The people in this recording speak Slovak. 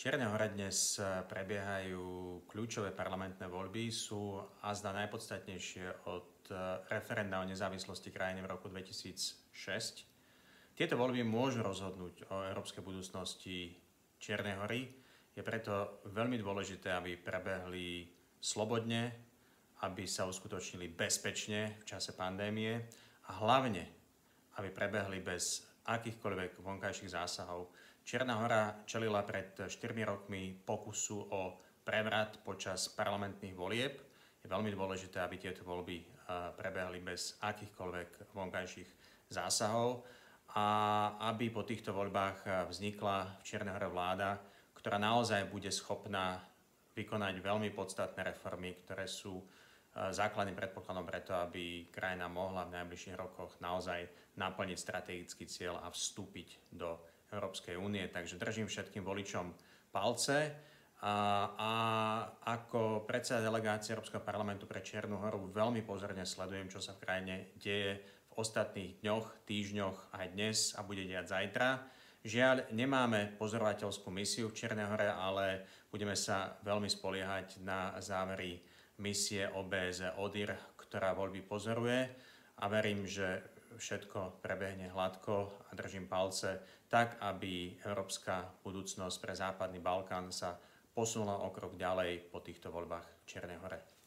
Čiernej hore dnes prebiehajú kľúčové parlamentné voľby, sú azda najpodstatnejšie od referenda o nezávislosti krajiny v roku 2006. Tieto voľby môžu rozhodnúť o európskej budúcnosti Čiernej hory. Je preto veľmi dôležité, aby prebehli slobodne, aby sa uskutočnili bezpečne v čase pandémie a hlavne, aby prebehli bez akýchkoľvek vonkajších zásahov. Čierna hora čelila pred 4 rokmi pokusu o prevrat počas parlamentných volieb. Je veľmi dôležité, aby tieto voľby prebehli bez akýchkoľvek vonkajších zásahov a aby po týchto voľbách vznikla v Čiernej hore vláda, ktorá naozaj bude schopná vykonať veľmi podstatné reformy, ktoré sú základným predpokladom preto, aby krajina mohla v najbližších rokoch naozaj naplniť strategický cieľ a vstúpiť do Európskej únie. Takže držím všetkým voličom palce. A, a ako predseda delegácie Európskeho parlamentu pre Čiernu horu veľmi pozorne sledujem, čo sa v krajine deje v ostatných dňoch, týždňoch aj dnes a bude diať zajtra. Žiaľ, nemáme pozorovateľskú misiu v Čiernej hore, ale budeme sa veľmi spoliehať na závery misie OBZ ODIR, ktorá voľby pozoruje a verím, že všetko prebehne hladko a držím palce tak, aby európska budúcnosť pre Západný Balkán sa posunula o krok ďalej po týchto voľbách v Čiernej hore.